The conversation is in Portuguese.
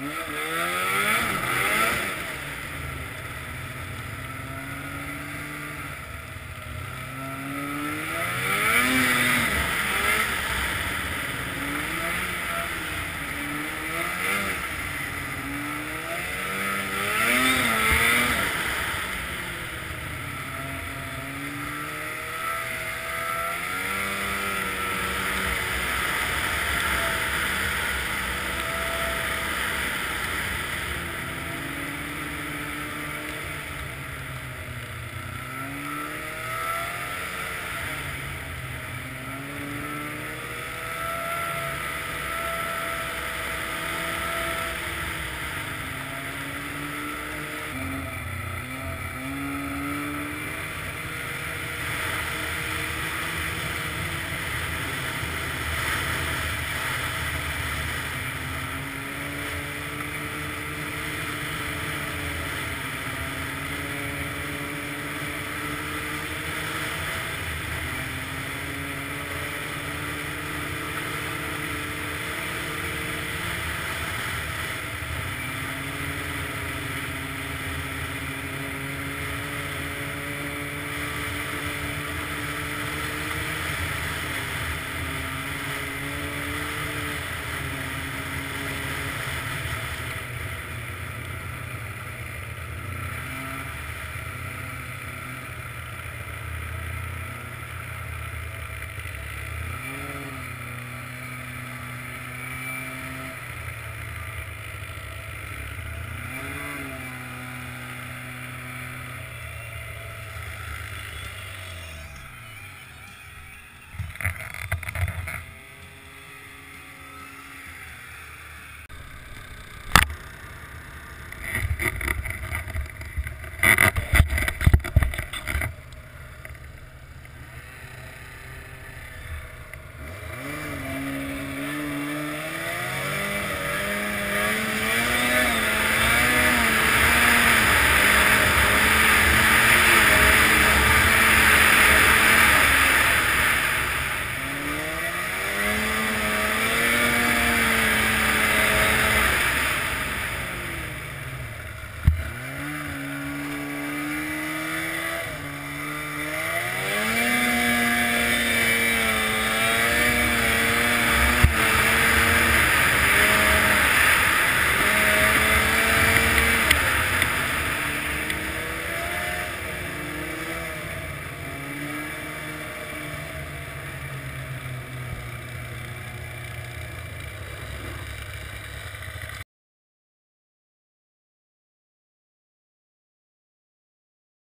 Música